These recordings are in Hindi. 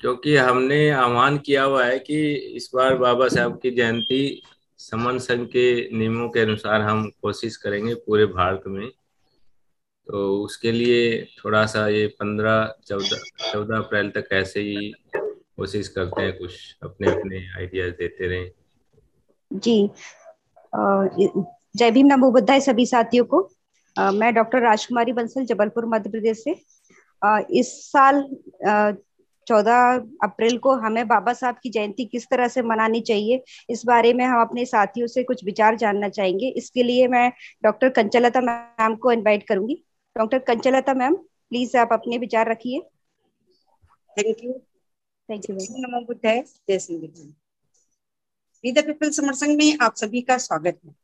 क्योंकि हमने आह्वान किया हुआ है कि इस बार बाबा साहब की जयंती समन संघ के नियमों के अनुसार हम कोशिश करेंगे पूरे भारत में। तो उसके लिए थोड़ा सा ये पंद्रह चौदह चौदह अप्रैल तक ऐसे ही कोशिश करते हैं कुछ अपने अपने आइडियाज़ देते रहे। जी। जय भीम नमो बुद्धाय सभी साथियों को। मैं डॉक्टर राजकुमारी बंसल जबलपुर मध्य प्रदेश से। इस साल चौदह अप्रैल को हमें बाबा साहब की जयंती किस तरह से मनानी चाहिए इस बारे में हम अपने साथियों से कुछ विचार जानना चाहेंगे। इसके लिए मैं डॉक्टर कंचलता मैम को इनवाइट करूँगी। डॉक्टर कंचलता मैम प्लीज़ आप अपने विचार रखिए। थैंक यू थैंक यू नमो बुद्धाय जय सिंह विद पीपल में आप सभी का स्वागत है।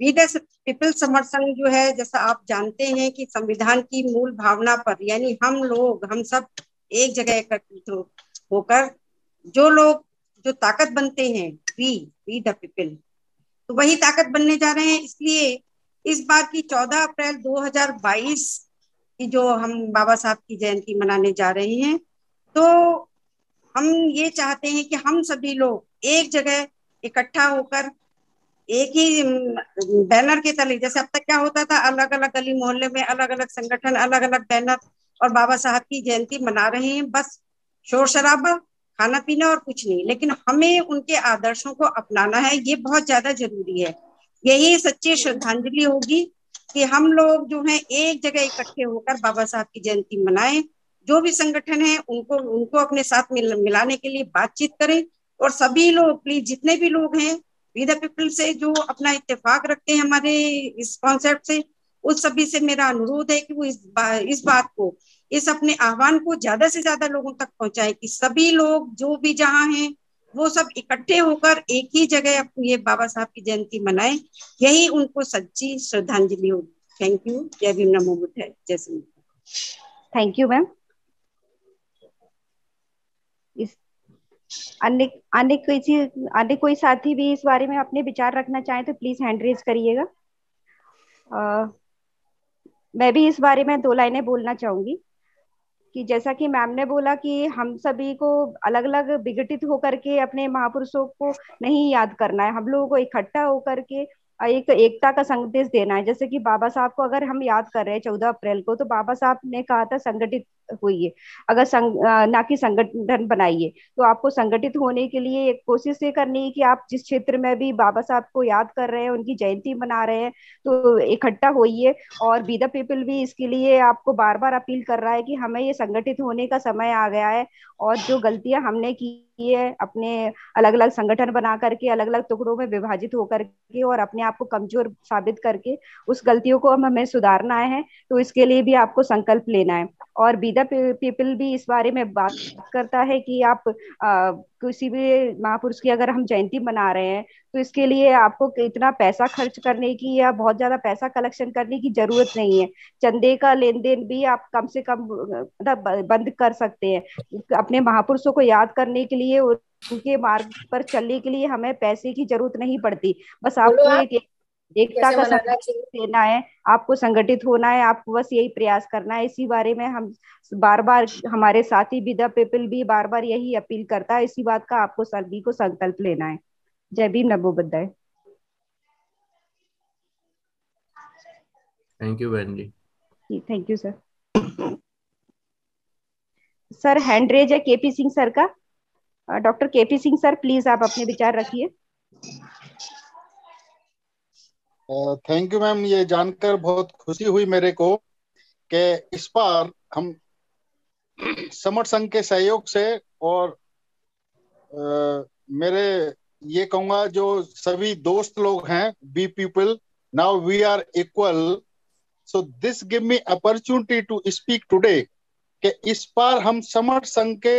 विद पीपल समर संघ जो है जैसा आप जानते हैं कि संविधान की मूल भावना पर यानी हम लोग हम सब एक जगह एकत्रित हो, होकर जो लोग जो ताकत बनते हैं वी वी द पीपल तो वही ताकत बनने जा रहे हैं। इसलिए इस बार की 14 अप्रैल 2022 की जो हम बाबा साहब की जयंती मनाने जा रहे हैं तो हम ये चाहते हैं कि हम सभी लोग एक जगह इकट्ठा होकर एक ही बैनर के तले जैसे अब तक क्या होता था अलग अलग गली मोहल्ले में अलग अलग संगठन अलग अलग बैनर और बाबा साहब की जयंती मना रहे हैं। बस शोर शराबा खाना पीना और कुछ नहीं। लेकिन हमें उनके आदर्शों को अपनाना है ये बहुत ज़्यादा ज़रूरी है। यही सच्ची श्रद्धांजलि होगी कि हम लोग जो है एक जगह इकट्ठे होकर बाबा साहब की जयंती मनाएँ। जो भी संगठन है उनको उनको अपने साथ मिल, मिलाने के लिए बातचीत करें। और सभी लोग प्लीज़ जितने भी लोग हैं विद पीपल से जो अपना इत्तेफाक रखते हैं हमारे इस कॉन्सेप्ट से उस सभी से मेरा अनुरोध है कि वो इस बा, इस बात को इस अपने आह्वान को ज़्यादा से ज़्यादा लोगों तक पहुँचाए कि सभी लोग जो भी जहाँ हैं वो सब इकट्ठे होकर एक ही जगह ये बाबा साहब की जयंती मनाए। यही उनको सच्ची श्रद्धांजलि होगी। थैंक यू जय भीम नमो बुद्ध जय सिंह थैंक यू मैम अन्य अन्य किसी अन्य कोई साथी भी इस बारे में अपने विचार रखना चाहे तो प्लीज़ हैंड रेज करिएगा। मैं भी इस बारे में दो लाइनें बोलना चाहूँगी कि जैसा कि मैम ने बोला कि हम सभी को अलग अलग विघटित होकर के अपने महापुरुषों को नहीं याद करना है। हम लोगों को इकट्ठा होकर के एक एकता का संदेश देना है। जैसे कि बाबा साहब को अगर हम याद कर रहे हैं चौदह अप्रैल को तो बाबा साहब ने कहा था संगठित हुई अगर संग, ना कि संगठन बनाइए। तो आपको संगठित होने के लिए एक कोशिश ये करनी है कि आप जिस क्षेत्र में भी बाबा साहब को याद कर रहे हैं उनकी जयंती मना रहे हैं तो इकट्ठा होइए। और बी द पीपल भी इसके लिए आपको बार बार अपील कर रहा है कि हमें ये संगठित होने का समय आ गया है और जो गलतियाँ हमने की है, अपने अलग अलग संगठन बना करके अलग अलग टुकड़ों में विभाजित होकर के और अपने आप को कमज़ोर साबित करके उस गलतियों को हम हमें सुधारना है तो इसके लिए भी आपको संकल्प लेना है। और बीदा पीपल भी इस बारे में बात करता है कि आप किसी भी महापुरुष की अगर हम जयंती मना रहे हैं तो इसके लिए आपको इतना पैसा खर्च करने की या बहुत ज़्यादा पैसा कलेक्शन करने की ज़रूरत नहीं है। चंदे का लेन देन भी आप कम से कम मतलब बंद कर सकते हैं। अपने महापुरुषों को याद करने के लिए उनके मार्ग पर चलने के लिए हमें पैसे की ज़रूरत नहीं पड़ती। बस आपको एक एकता का संदेश देना है? आपको संगठित होना है आपको बस यही प्रयास करना है। इसी बारे में हम बार बार हमारे साथी विदा पीपल भी बार बार यही अपील करता है। इसी बात का आपको सभी को संकल्प लेना है। जय भीम नमो बुद्धाय थैंक यू बहन जी। Thank you sir sir hand raise है केपी सिंह सर का। Doctor KP Singh sir please आप अपने विचार रखिए। थैंक यू मैम ये जानकर बहुत खुशी हुई मेरे को कि इस बार हम समर संघ के सहयोग से और आ, मेरे ये कहूँगा जो सभी दोस्त लोग हैं be people now we are equal so this give me opportunity to speak today कि इस बार हम समर संघ के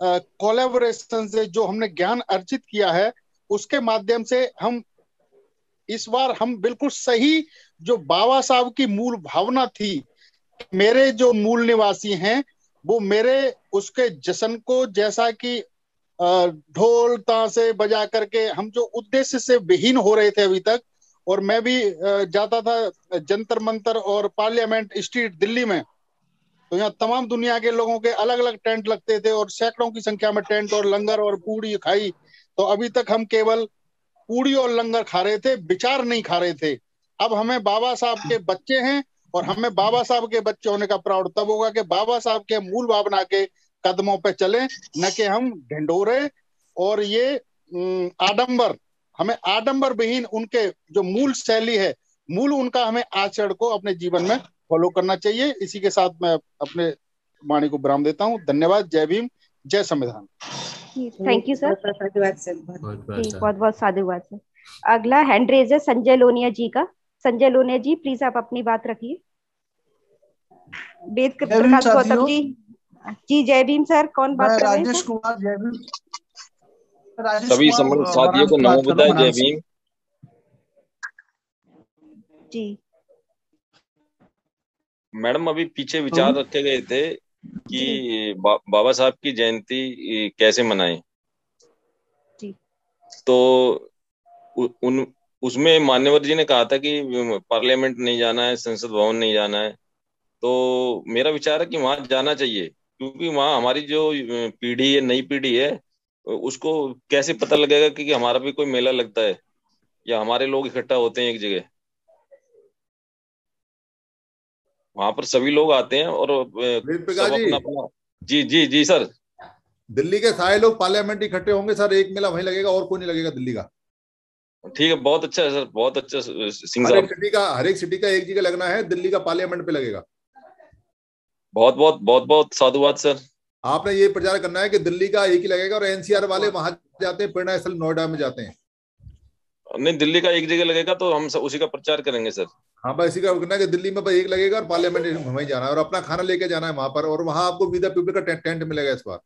कोलेबोरेशन से जो हमने ज्ञान अर्जित किया है उसके माध्यम से हम इस बार हम बिल्कुल सही जो बाबा साहब की मूल भावना थी, मेरे जो मूल निवासी हैं, वो मेरे उसके जश्न को जैसा कि ढोल तासे बजा करके हम जो उद्देश्य से विहीन हो रहे थे अभी तक, और मैं भी जाता था जंतर मंतर और पार्लियामेंट स्ट्रीट दिल्ली में तो यहाँ तमाम दुनिया के लोगों के अलग अलग टेंट लगते थे और सैकड़ों की संख्या में टेंट और लंगर और पूड़ी खाई तो अभी तक हम केवल पूड़ी और लंगर खा रहे थे, विचार नहीं खा रहे थे। अब हमें बाबा साहब के बच्चे हैं और हमें बाबा साहब के बच्चे होने का प्राउड तब होगा कि बाबा साहब के मूल भावना के कदमों पे चले, न कि हम ढिंडोरे और ये आडंबर, हमें आडंबर विहीन उनके जो मूल शैली है, मूल उनका हमें आचरण को अपने जीवन में फॉलो करना चाहिए। इसी के साथ मैं अपने वाणी को विराम देता हूँ। धन्यवाद, जय भीम, जय संविधान। थैंक यू सर बहुत बहुत साधुवाद सर अगला हैंड रेज है संजय लोनिया जी का. संजय लोनिया जी प्लीज़ आप अपनी बात रखिए. वेद प्रकाश गौतम जी. जी जय भीम सर कौन बात कर रहे हैं राजेश कुमार जय भीम. सभी साथियों को नमो बुद्धाय जय भीम। जी. मैडम अभी पीछे विचार हाँ। रखे गए थे कि बा, बाबा साहब की जयंती कैसे मनाए? तो उ, उन उसमें मान्यवर जी ने कहा था कि पार्लियामेंट नहीं जाना है संसद भवन नहीं जाना है। तो मेरा विचार है कि वहाँ जाना चाहिए क्योंकि वहाँ हमारी जो पीढ़ी है नई पीढ़ी है उसको कैसे पता लगेगा कि, हमारा भी कोई मेला लगता है या हमारे लोग इकट्ठा होते हैं एक जगह? वहाँ पर सभी लोग आते हैं और सब अपना अपना जी जी जी सर। दिल्ली के सारे लोग पार्लियामेंट इकट्ठे होंगे सर। एक मेला वहीं लगेगा और कोई नहीं लगेगा दिल्ली का। ठीक है बहुत अच्छा है सर। बहुत अच्छा सिंह हर एक सिटी का हर एक सिटी का एक जगह लगना है दिल्ली का पार्लियामेंट पे लगेगा। बहुत बहुत बहुत बहुत साधुवाद सर। आपने ये प्रचार करना है कि दिल्ली का एक ही लगेगा और एनसीआर वाले वहाँ जाते हैं प्रेरणा स्थल नोएडा में जाते हैं। नहीं दिल्ली का एक जगह लगेगा तो हम उसी का प्रचार करेंगे सर। हाँ भाई इसी का है कि दिल्ली में एक लगेगा और पार्लियामेंट वहीं जाना है और अपना खाना लेके जाना है वहाँ पर और वहाँ आपको विदा पीपल का टेंट, टेंट मिलेगा इस बार।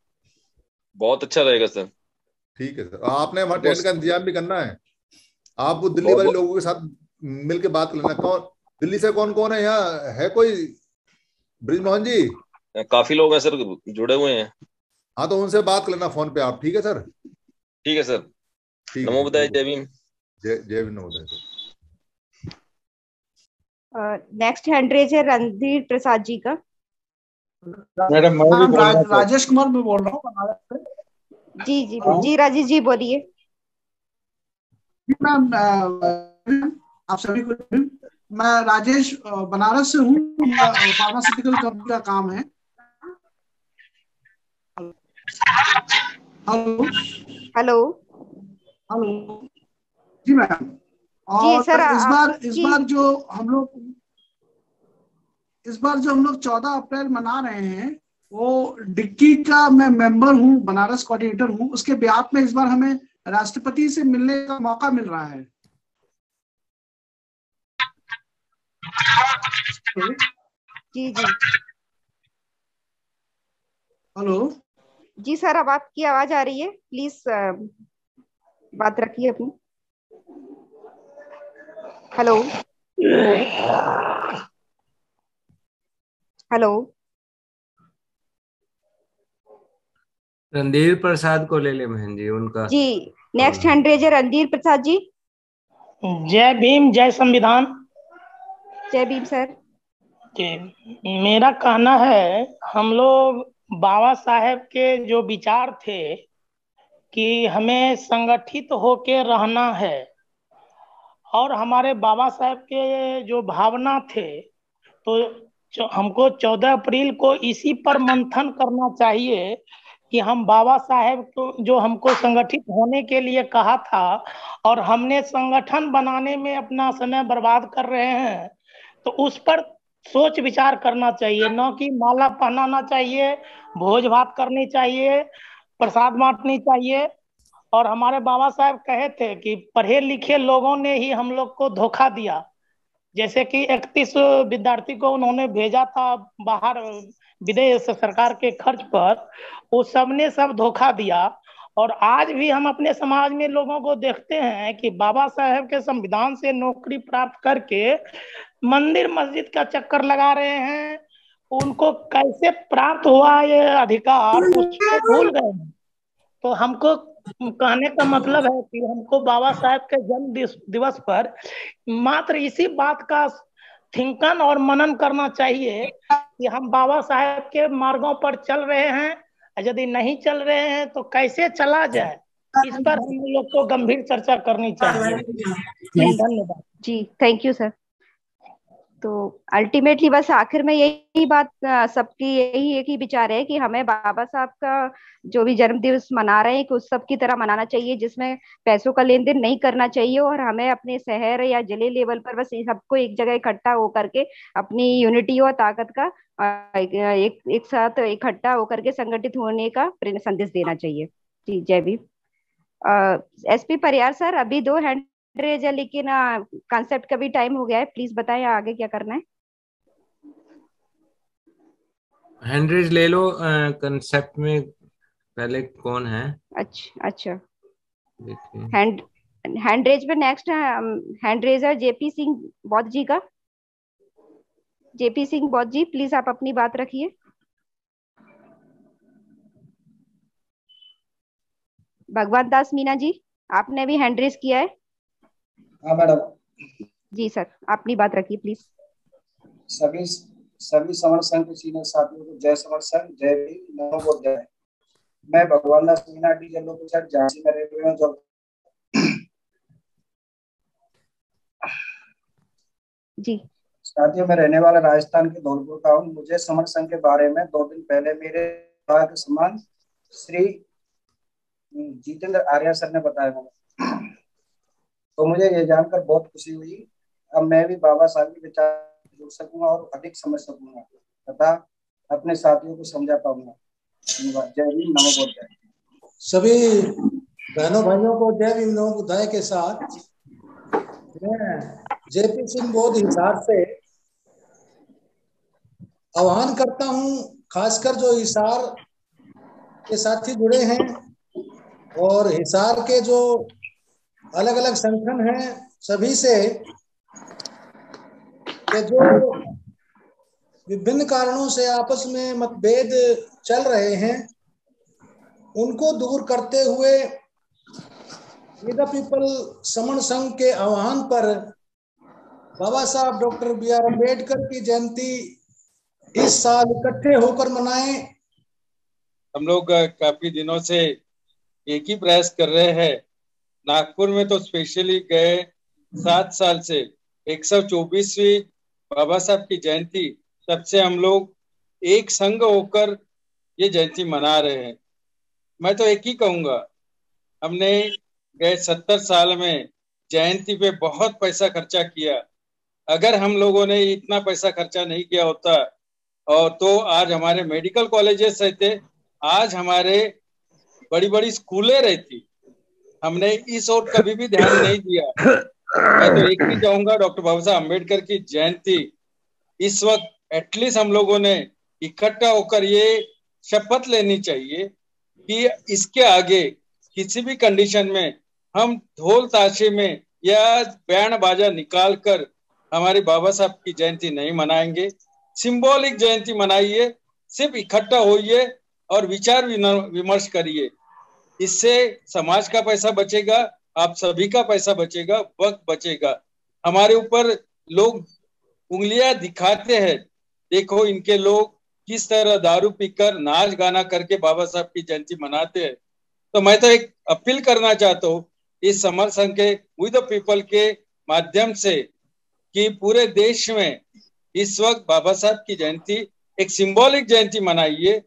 बहुत अच्छा रहेगा सर। ठीक है सर। आपने वहाँ टेंट का इंतज़ाम भी करना है। आप वो दिल्ली वाले लोगों के साथ मिलकर बात कर लेना। कौन दिल्ली से कौन कौन है यहाँ? है कोई? ब्रिजमोहन जी? काफ़ी लोग हैं सर जुड़े हुए हैं। हाँ तो उनसे बात कर लेना फ़ोन पे आप। ठीक है सर? ठीक है सर। नमो बताए जय भीम। जय जय भीम नमो बताए नेक्स्ट हैंड रेज है रणधीर प्रसाद जी का। मैडम मैं राजेश कुमार मैं बोल रहा हूँ जी जी जी राजेश जी बोलिए। मैम आप सभी को मैं राजेश बनारस से हूँ फार्मास्यूटिकल कंपनी का काम है। हेलो। हेलो। हेलो। जी मैम। और सर, इस बार इस बार जो हम लोग इस बार जो हम लोग चौदह अप्रैल मना रहे हैं वो डिक्की का मैं मेंबर हूँ बनारस कोऑर्डिनेटर हूँ उसके ब्याह में इस बार हमें राष्ट्रपति से मिलने का मौका मिल रहा है। जी जी। हेलो। जी सर अब आपकी आवाज़ आ रही है प्लीज़ बात रखिए अपनी। हेलो हेलो रणधीर प्रसाद को ले ले बहन जी उनका। जी next hand raiser Randhir Prasad ji. जय भीम जय संविधान। जय भीम सर जी मेरा कहना है हम लोग बाबा साहेब के जो विचार थे कि हमें संगठित होके रहना है और हमारे बाबा साहेब के जो भावना थे तो हमको चौदह अप्रैल को इसी पर मंथन करना चाहिए कि हम बाबा साहेब को, जो हमको संगठित होने के लिए कहा था और हमने संगठन बनाने में अपना समय बर्बाद कर रहे हैं तो उस पर सोच विचार करना चाहिए। न कि माला पहनाना चाहिए, भोज भात करनी चाहिए, प्रसाद बांटनी चाहिए। और हमारे बाबा साहब कहे थे कि पढ़े लिखे लोगों ने ही हम लोग को धोखा दिया। जैसे कि इकतीस विद्यार्थी को उन्होंने भेजा था बाहर विदेश सरकार के खर्च पर, वो सबने सब धोखा दिया। और आज भी हम अपने समाज में लोगों को देखते हैं कि बाबा साहेब के संविधान से नौकरी प्राप्त करके मंदिर मस्जिद का चक्कर लगा रहे हैं। उनको कैसे प्राप्त हुआ ये अधिकार उसको भूल गए तो हमको कहने का मतलब है कि हमको बाबा साहेब के जन्म दिवस पर मात्र इसी बात का थिंकन और मनन करना चाहिए कि हम बाबा साहेब के मार्गों पर चल रहे हैं यदि नहीं चल रहे हैं तो कैसे चला जाए? इस पर हम लोग को गंभीर चर्चा करनी चाहिए। धन्यवाद। जी थैंक यू सर तो अल्टीमेटली बस आखिर में यही बात सबकी यही एक ही विचार है कि हमें बाबा साहब का जो भी जन्म दिवस मना रहे हैं कि उस सब की तरह मनाना चाहिए, जिसमें पैसों का लेन देन नहीं करना चाहिए और हमें अपने शहर या ज़िले लेवल पर बस सबको एक जगह इकट्ठा होकर के अपनी यूनिटी और ताकत का एक एक साथ इकट्ठा होकर के संगठित होने का संदेश देना चाहिए। जी, जय Bhim. S P Periyar sir, अभी दो हैंड रेज है लेकिन कॉन्सेप्ट का भी टाइम हो गया है प्लीज़ बताएँ आगे क्या करना है। हैंड रेज ले लो कॉन्सेप्ट में पहले कौन है? अच्छा अच्छा। हैंड हैंड रेज पे next hand raiser JP Singh Bauddh ji का। JP Singh Bauddh ji please आप अपनी बात रखिए। भगवान दास मीना जी आपने भी हैंड रेज किया है। हाँ मैडम। जी सर अपनी बात रखिए प्लीज़ सभी सभी समर संघ के सीनियर साथियों को जय समर संघ जय भी नमो जय। मैं भगवान दास मीना डी जल्लो के साथ झांसी में रह रही हूँ जो जी। साथियों में रहने वाला राजस्थान के धौलपुर का हूँ। मुझे समर संघ के बारे में दो दिन पहले मेरे के समान श्री जितेंद्र आर्या सर ने बताया। तो मुझे ये जानकर बहुत खुशी हुई। अब मैं भी बाबा साहब के विचार जुड़ सकूँगा और अधिक समझ सकूँगा। तथा अपने साथियों को समझा पाऊँगा। जय भीम नमो जय सभी बहनों, भाइयों को जय भीम नमो बुद्धाय के साथ। जेपी सिंह बोध हिसार से आह्वान करता हूँ, खासकर जो हिसार के साथी जुड़े हैं और हिसार के जो अलग अलग संगठन हैं, सभी से जो विभिन्न कारणों से आपस में मतभेद चल रहे हैं, उनको दूर करते हुए पीपल समण संघ के आह्वान पर बाबा साहब डॉक्टर बी आर अंबेडकर की जयंती इस साल इकट्ठे होकर मनाए। हम लोग काफ़ी दिनों से एक ही प्रयास कर रहे हैं नागपुर में तो स्पेशली गए सात साल से। एक सौ चौबीसवीं बाबा साहब की जयंती, तब से हम लोग एक संघ होकर ये जयंती मना रहे हैं। मैं तो एक ही कहूँगा, हमने गए सत्तर साल में जयंती पे बहुत पैसा खर्चा किया। अगर हम लोगों ने इतना पैसा खर्चा नहीं किया होता, और तो आज हमारे मेडिकल कॉलेजेस रहते, आज हमारे बड़ी बड़ी स्कूलें रहती। हमने इस ओर कभी भी ध्यान नहीं दिया। मैं तो एक ही चाहूँगा, डॉक्टर बाबा साहब अंबेडकर की जयंती। इस वक्त एटलीस्ट हम लोगों ने इकट्ठा होकर ये शपथ लेनी चाहिए कि इसके आगे किसी भी कंडीशन में हम ढोल ताशे में या बैंड बाजा निकाल कर हमारे बाबा साहब की जयंती नहीं मनाएँगे। सिंबॉलिक जयंती मनाइए, सिर्फ़ इकट्ठा होइए और विचार विमर्श करिए। इससे समाज का पैसा बचेगा, आप सभी का पैसा बचेगा, वक्त बचेगा। हमारे ऊपर लोग उंगलियाँ दिखाते हैं। देखो इनके लोग किस तरह दारू पीकर नाच गाना करके बाबा साहब की जयंती मनाते हैं। तो मैं तो एक अपील करना चाहता हूँ इस समर संघ के विद पीपल के माध्यम से कि पूरे देश में इस वक्त बाबा साहब की जयंती एक सिंबॉलिक जयंती मनाइए।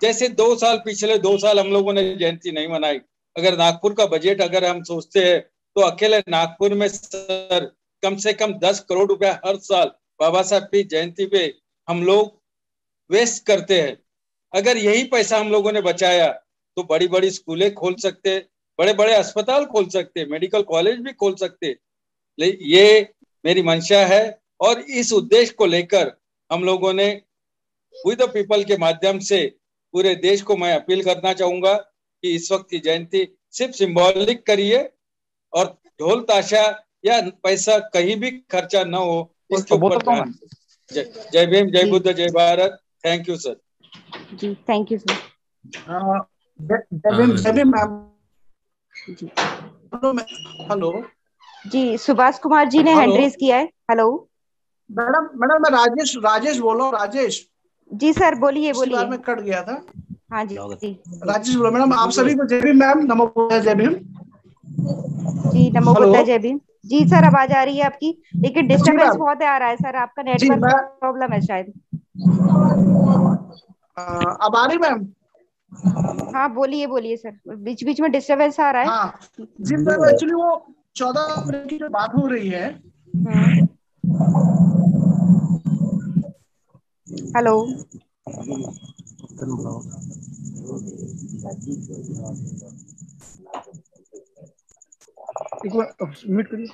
जैसे दो साल पिछले दो साल हम लोगों ने जयंती नहीं मनाई। अगर नागपुर का बजट अगर हम सोचते हैं तो अकेले नागपुर में सर, कम से कम दस करोड़ रुपया हर साल बाबा साहब की जयंती पे हम लोग वेस्ट करते हैं। अगर यही पैसा हम लोगों ने बचाया तो बड़ी बड़ी स्कूलें खोल सकते बड़े बड़े अस्पताल खोल सकते, मेडिकल कॉलेज भी खोल सकते। ये मेरी मंशा है और इस उद्देश्य को लेकर हम लोगों ने विद पीपल के माध्यम से पूरे देश को मैं अपील करना चाहूँगा कि इस वक्त की जयंती सिर्फ़ सिंबॉलिक करिए और ढोल ताशा या पैसा कहीं भी खर्चा न हो इसके ऊपर ध्यान जय भीम जय बुद्ध जय भारत। थैंक यू सर जी थैंक यू सर जय भीम जय भीम मैम जी। हेलो जी सुभाष कुमार जी ने हैंड रेज किया है। हेलो मैडम मैडम मैं राजेश राजेश बोल रहा हूँ राजेश। जी सर बोलिए बोलिए। में कट गया था। हाँ जी जी। राजेश बोलो मैडम आप सभी को जय भीम मैम नमो जय भीम। जी नमो बुद्धा जय भीम। जी सर आवाज़ आ रही है आपकी लेकिन डिस्टरबेंस बहुत आ रहा है सर आपका नेटवर्क प्रॉब्लम है शायद। अब आ रही मैम? हाँ बोलिए बोलिए सर बीच बीच में डिस्टरबेंस आ रहा है। हाँ जी मैम एक्चुअली वो चौदह मिनट की जो बात हो रही है। हेलो। म्यूट करिए।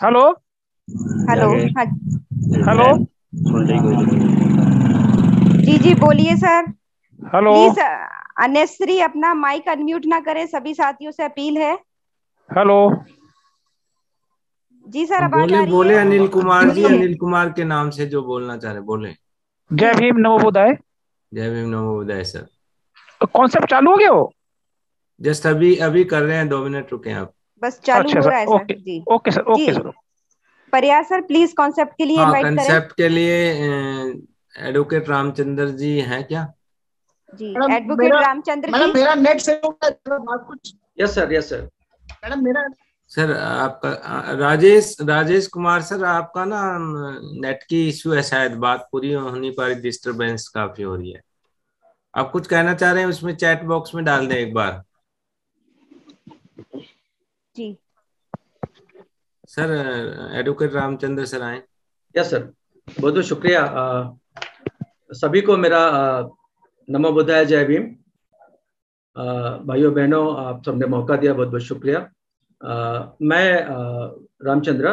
हेलो। हेलो हाँ हेलो। जी जी बोलिए सर। हेलो। प्लीज़ अनेश्री अपना माइक अनम्यूट ना करें सभी साथियों से अपील है। हेलो। जी सर आवाज़ बोले बोले अनिल कुमार जी अनिल कुमार के नाम से जो बोलना चाह रहे बोले। जय भीम नमो बुधाय जय भीम नमो उदय सर। कॉन्सेप्ट चालू हो गया हो जस्ट अभी अभी कर रहे हैं दो मिनट रुके आप बस चालू अच्छा हो रहा है okay, ji. Okay sir okay sir Periya sir please concept के लिए हाँ इनवाइट करें। कंसेप्ट के लिए एडवोकेट रामचंद्र जी हैं क्या? जी एडवोकेट रामचंद्र जी। मेरा नेट से बात कुछ yes sir yes sir madam मेरा सर आपका राजेश राजेश कुमार सर आपका ना नेट की इश्यू है शायद बात पूरी हो नहीं पा रही डिस्टरबेंस काफ़ी हो रही है। आप कुछ कहना चाह रहे हैं उसमें चैट बॉक्स में डाल दें एक बार? जी। सर एडवोकेट रामचंद्र सर आए। यस सर बहुत बहुत शुक्रिया। अ, सभी को मेरा नमो बुद्धाय जय भीम। भाइयों बहनों आप सबने मौका दिया बहुत बहुत शुक्रिया। मैं रामचंद्र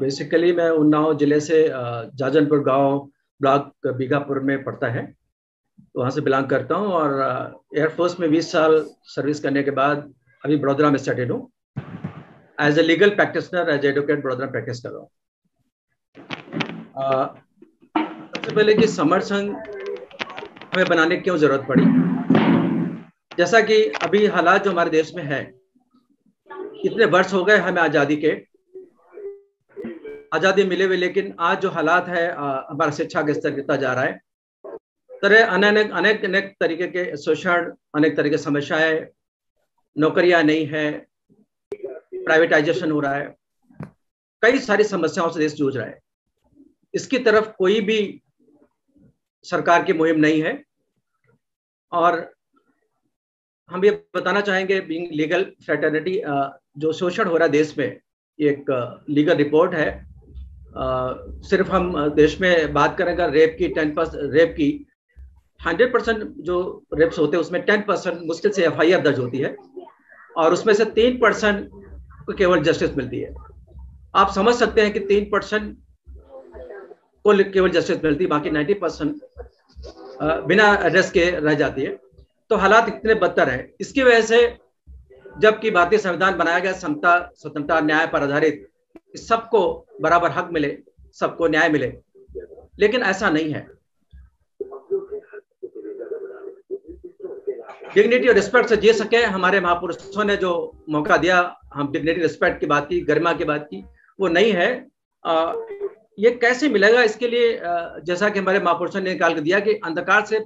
बेसिकली मैं उन्नाव ज़िले से जाजनपुर गाँव, ब्लॉक बीघापुर में पड़ता है। वहाँ से बिलोंग करता हूँ और एयरफोर्स में 20 साल सर्विस करने के बाद अभी बड़ोदरा में सेटेड हूँ। As a legal practitioner as advocate Vadodara practice कर रहा हूँ। सबसे पहले कि समर संघ हमें बनाने की क्यों ज़रूरत पड़ी? जैसा कि अभी हालात जो हमारे देश में है इतने वर्ष हो गए हमें आज़ादी के? आज़ादी मिले हुए, लेकिन आज जो हालात है हमारा शिक्षा का स्तर गिरता जा रहा है। तरह अनेक अनेक अनेक तरीके के शोषण, अनेक तरह की समस्याएँ, नौकरियाँ नहीं है प्राइवेटाइजेशन हो रहा है। कई सारी समस्याओं से देश जूझ रहा है। इसकी तरफ़ कोई भी सरकार की मुहिम नहीं है। और हम ये बताना चाहेंगे बीइंग लीगल फ्रेटर्निटी जो शोषण हो रहा है देश में एक लीगल रिपोर्ट है। सिर्फ़ हम देश में बात करें अगर रेप की टेन परसेंट रेप की हंड्रेड परसेंट जो रेप्स होते हैं, उसमें टेन परसेंट मुश्किल से एफआईआर दर्ज होती है और उसमें से तीन परसेंट को केवल जस्टिस मिलती है। आप समझ सकते हैं कि तीन परसेंट को केवल जस्टिस मिलती है, बाकी नाइन्टी परसेंट बिना एड्रेस के रह जाती है। तो हालात इतने बदतर है। इसकी वजह से जबकि भारतीय संविधान बनाया गया समता स्वतंत्रता न्याय पर आधारित सबको बराबर हक मिले सबको न्याय मिले। लेकिन ऐसा नहीं है। डिग्निटी और रिस्पेक्ट से जी सके हमारे महापुरुषों ने जो मौका दिया हम डिग्निटी रिस्पेक्ट की बात की गरिमा की बात की वो नहीं है। आ, ये कैसे मिलेगा इसके लिए जैसा कि हमारे महापुरुषों ने निकाल के दिया कि अंधकार से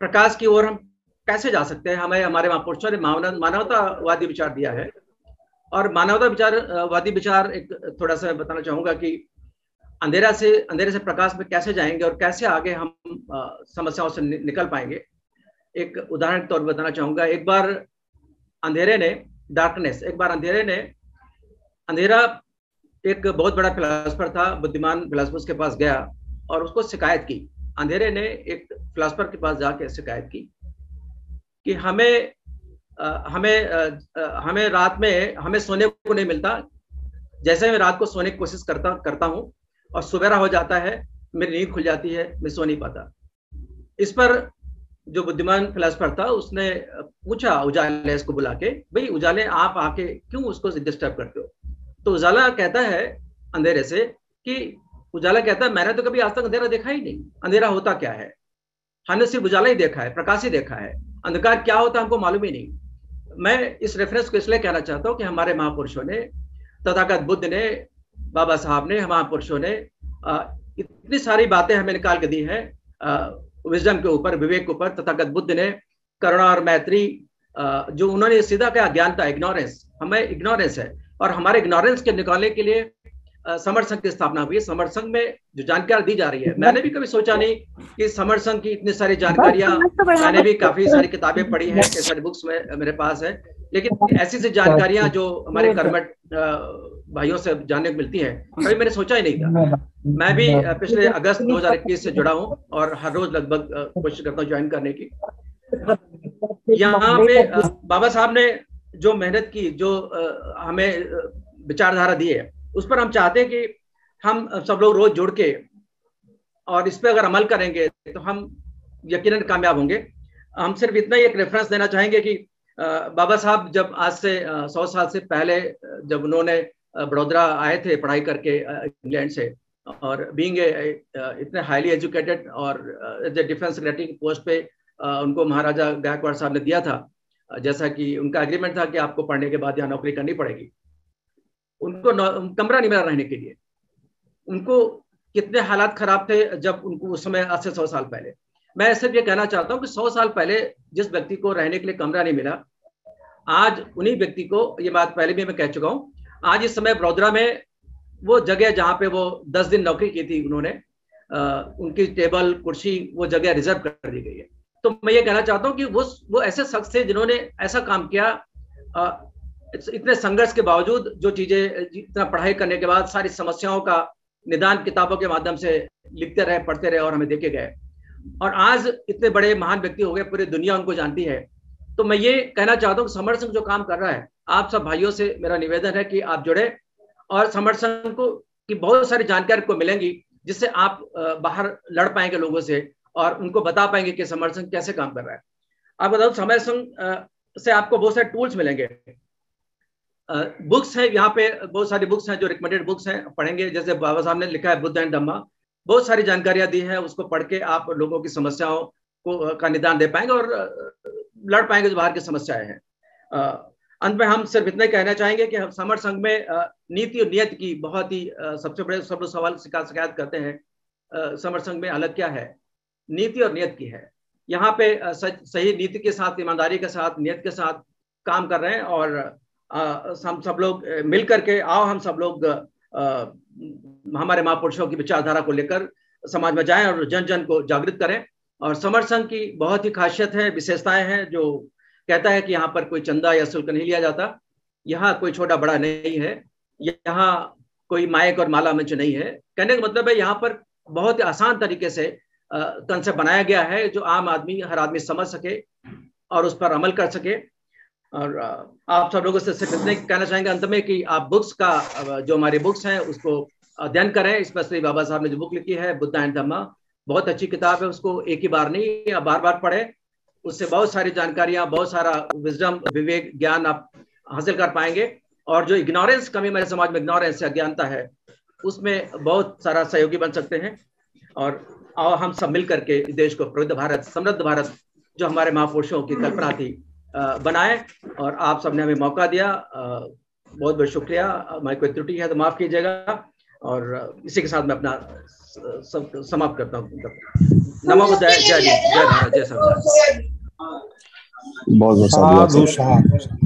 प्रकाश की ओर हम कैसे जा सकते हैं? हमें हमारे महापुरुषों ने मानवतावादी विचार दिया है। और मानवता विचार वादी विचार एक थोड़ा सा बताना चाहूँगा कि अंधेरा से अंधेरे से प्रकाश में कैसे जाएँगे और कैसे आगे हम समस्याओं से नि, निकल पाएँगे? एक उदाहरण के तौर पर बताना चाहूँगा। एक बार अंधेरे ने डार्कनेस एक बार अंधेरे ने अंधेरा एक बहुत बड़ा फिलासफर था बुद्धिमान फिलासफर के पास गया और उसको शिकायत की। अंधेरे ने एक फिलासफर के पास जाके शिकायत की। कि हमें आ, हमें आ, हमें रात में हमें सोने को नहीं मिलता। जैसे मैं रात को सोने की कोशिश करता करता हूँ और सुबेरा हो जाता है मेरी नींद खुल जाती है मैं सो नहीं पाता। इस पर जो बुद्धिमान फिलासफर था उसने पूछा उजाले इसको बुला के भाई उजाले आप आके क्यों उसको डिस्टर्ब करते हो? तो उजाला कहता है अंधेरे से कि उजाला कहता है मैंने तो कभी आज तक अंधेरा देखा ही नहीं। अंधेरा होता क्या है? हमने सिर्फ़ उजाला ही देखा है प्रकाश ही देखा है। अंधकार क्या होता हमको मालूम ही नहीं। मैं इस रेफरेंस को इसलिए कहना चाहता हूँ कि हमारे महापुरुषों ने तथागत बुद्ध ने, बाबा साहब ने, महापुरुषों ने इतनी सारी बातें हमें निकाल के दी है विजडम के ऊपर, विवेक के ऊपर तथागत बुद्ध ने, करुणा और मैत्री जो उन्होंने सीधा क्या ज्ञान था इग्नोरेंस हमें इग्नोरेंस है। और हमारे इग्नोरेंस के निकालने के लिए समर संघ की स्थापना हुई है। समर संघ में जो जानकारी दी जा रही है मैंने भी कभी सोचा नहीं कि समर संघ की इतनी सारी जानकारियाँ मैंने भी काफ़ी सारी किताबें पढ़ी हैं सारी बुक्स में मेरे पास है। लेकिन ऐसी सी जानकारियाँ जो हमारे कर्मठ भाइयों से जानने को मिलती है कभी मैंने सोचा ही नहीं था। मैं भी पिछले अगस्त 2021 से जुड़ा हूँ और हर रोज लगभग कोशिश करता हूँ ज्वाइन करने की। यहाँ पे बाबा साहब ने जो मेहनत की जो हमें विचारधारा दी है उस पर हम चाहते हैं कि हम सब लोग रोज जुड़ के और इस पर अगर अमल करेंगे तो हम यकीनन कामयाब होंगे। हम सिर्फ़ इतना ही एक रेफरेंस देना चाहेंगे कि बाबा साहब जब आज से सौ साल से पहले जब उन्होंने बड़ोदरा आए थे पढ़ाई करके इंग्लैंड से और बींग इतने हाईली एजुकेटेड और as a defence secretary post पे उनको महाराजा गायकवाड़ साहब ने दिया था जैसा कि उनका एग्रीमेंट था कि आपको पढ़ने के बाद यहाँ नौकरी करनी पड़ेगी। उनको कमरा नहीं मिला रहने के लिए। उनको कितने हालात खराब थे जब उनको उस समय आज से सौ साल पहले। मैं सिर्फ़ ये कहना चाहता हूँ कि सौ साल पहले जिस व्यक्ति को रहने के लिए कमरा नहीं मिला, आज उन्हीं व्यक्ति को ये बात पहले भी मैं कह चुका हूँ। आज इस समय बड़ोदरा में वो जगह जहाँ पे वो दस दिन नौकरी की थी उन्होंने उनकी टेबल, कुर्सी, वो जगह रिज़र्व कर दी गई है। तो मैं ये कहना चाहता हूँ कि वो वो ऐसे शख्स थे जिन्होंने ऐसा काम किया इतने संघर्ष के बावजूद जो चीज़ें, इतना पढ़ाई करने के बाद सारी समस्याओं का निदान किताबों के माध्यम से लिखते रहे, पढ़ते रहे और हमें देखे गए। और आज इतने बड़े महान व्यक्ति हो गए, पूरी दुनिया उनको जानती है। तो मैं ये कहना चाहता हूँ समर सिंह जो काम कर रहा है, आप सब भाइयों से मेरा निवेदन है कि आप जुड़े और समर सिंह को, की बहुत सारी जानकारी को मिलेंगी, जिससे आप बाहर लड़ पाएँगे लोगों से और उनको बता पाएँगे कि समर सिंह कैसे काम कर रहा है। आप बताओ, समर सिंह से आपको बहुत सारे टूल्स मिलेंगे। बुक्स है, यहाँ पे बहुत सारी बुक्स हैं जो रिकमेंडेड बुक्स हैं, पढ़ेंगे। जैसे बाबा साहब ने लिखा है बुद्ध एंड धम्मा बहुत सारी जानकारियाँ दी है, उसको पढ़ के आप लोगों की समस्याओं को का निदान दे पाएँगे और लड़ पाएँगे जो बाहर की समस्याएँ हैं। अंत में हम सिर्फ़ इतना कहना चाहेंगे कि हम समर संघ में नीति और नियत की बहुत ही सबसे बड़े, सब लोग सवाल शिकायत करते हैं समर संघ में अलग क्या है? नीति और नियत की है। यहाँ पे सही नीति के साथ, ईमानदारी के साथ, नियत के साथ काम कर रहे हैं और हम सब लोग मिल करके आओ, हम सब लोग हमारे महापुरुषों की विचारधारा को लेकर समाज में जाएँ और जन जन को जागृत करें। और समर संघ की बहुत ही खासियत है, विशेषताएँ हैं, जो कहता है कि यहाँ पर कोई चंदा या शुल्क नहीं लिया जाता। यहाँ कोई छोटा बड़ा नहीं है। यहाँ कोई मायक और माला मंच नहीं है। कहने का मतलब है, यहाँ पर बहुत ही आसान तरीके से कंसेप्ट बनाया गया है, जो आम आदमी, हर आदमी समझ सके और उस पर अमल कर सके। और आप सब लोगों से सिर्फ़ कहना चाहेंगे अंत में कि आप बुक्स का जो हमारी बुक्स हैं, उसको अध्ययन करें। स्पेशली बाबा साहब ने जो बुक लिखी है, बुद्धा एंड धम्मा बहुत अच्छी किताब है, उसको एक ही बार नहीं या बार बार पढ़े। उससे बहुत सारी जानकारियाँ, बहुत सारा विजडम विवेक, ज्ञान आप हासिल कर पाएँगे। और जो इग्नोरेंस कमी मेरे समाज में इग्नोरेंस अज्ञानता है, उसमें बहुत सारा सहयोगी बन सकते हैं। और हम सब मिल करके देश को प्रबुद्ध भारत, समृद्ध भारत, जो हमारे महापुरुषों की कल्पना थी बनाए और आप सबने हमें मौका दिया। बहुत बहुत शुक्रिया। हमारी कोई त्रुटि है तो माफ़ कीजिएगा और इसी के साथ मैं अपना समाप्त करता हूँ। नमो जय जय जय भारत। जय सर बहुत बहुत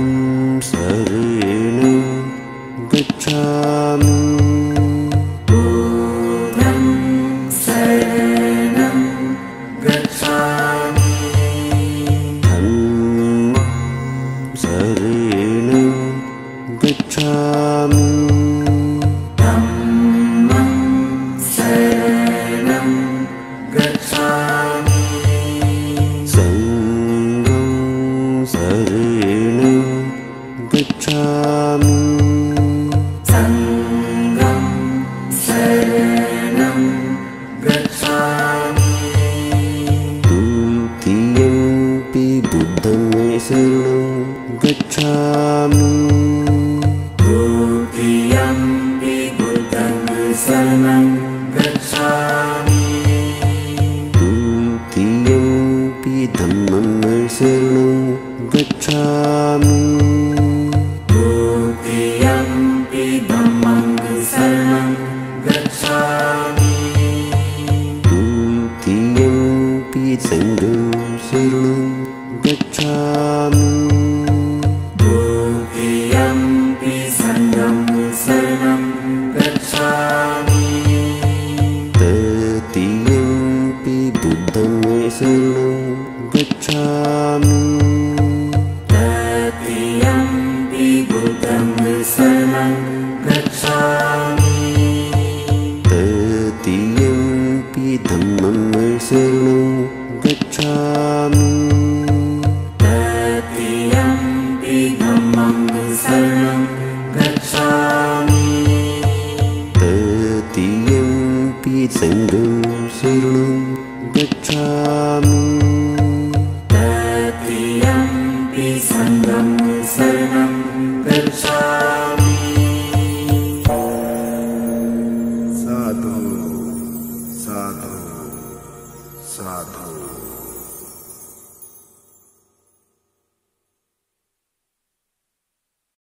रेण गच्छ मे शरणं गच्छामि के गुरुं शरणं गच्छामि।